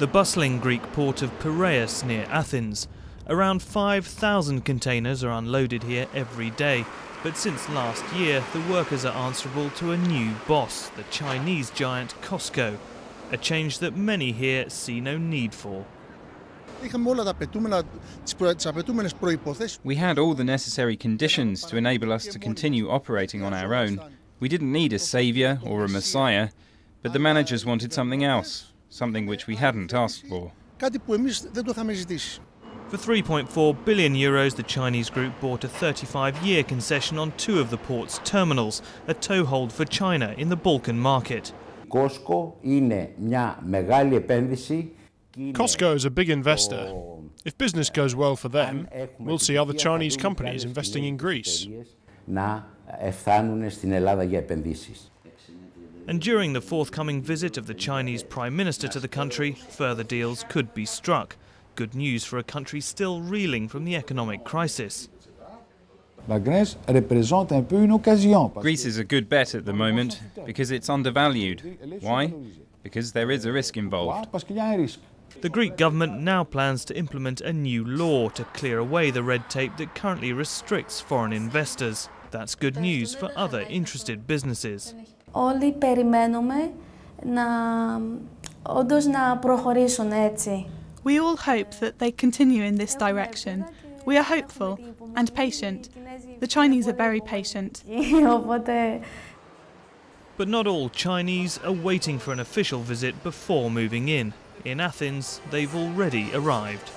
The bustling Greek port of Piraeus near Athens. Around 5,000 containers are unloaded here every day. But since last year, the workers are answerable to a new boss, the Chinese giant COSCO. A change that many here see no need for. We had all the necessary conditions to enable us to continue operating on our own. We didn't need a savior or a messiah, but the managers wanted something else, something which we hadn't asked for. For 3.4 billion euros, the Chinese group bought a 35 year concession on two of the port's terminals, a toehold for China in the Balkan market. COSCO is a big investor. If business goes well for them, we'll see other Chinese companies investing in Greece. And during the forthcoming visit of the Chinese Prime Minister to the country, further deals could be struck. Good news for a country still reeling from the economic crisis. Greece is a good bet at the moment because it's undervalued. Why? Because there is a risk involved. The Greek government now plans to implement a new law to clear away the red tape that currently restricts foreign investors. That's good news for other interested businesses. Όλοι περιμένουμε να όντως να προχωρήσουν έτσι. We all hope that they continue in this direction. We are hopeful and patient. The Chinese are very patient. But not all Chinese are waiting for an official visit before moving in. In Athens, they've already arrived.